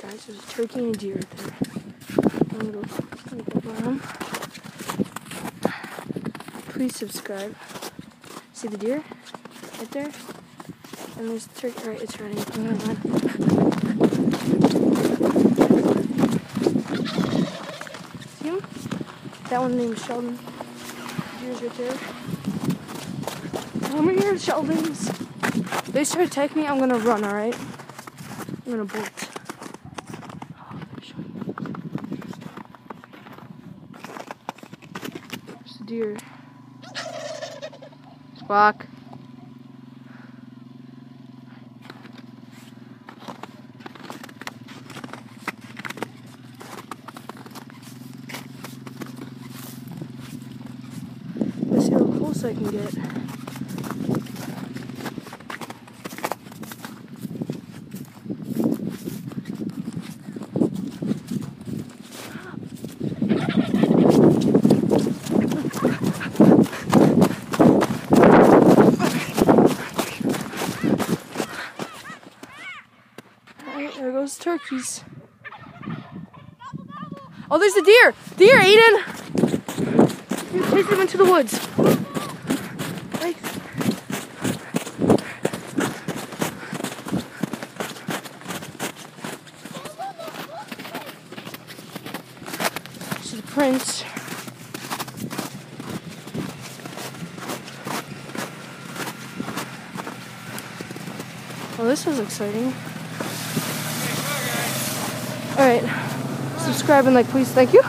Guys, there's a turkey and a deer right there. I'm gonna go. Please subscribe. See the deer? Right there? And there's the turkey. Alright, it's running. I'm gonna run. See him? That one named Sheldon. Deer's right there. Come here, Sheldons. They start attacking me, I'm gonna run, alright? I'm gonna bolt. Oh, they're showing There's the deer. Squawk. Let's see how close I can get. Alright, there goes turkeys. Oh, there's a deer! Deer, Aiden! You chase him into the woods. This is the prince. Well, this was exciting. Alright. Subscribe and like, please. Thank you.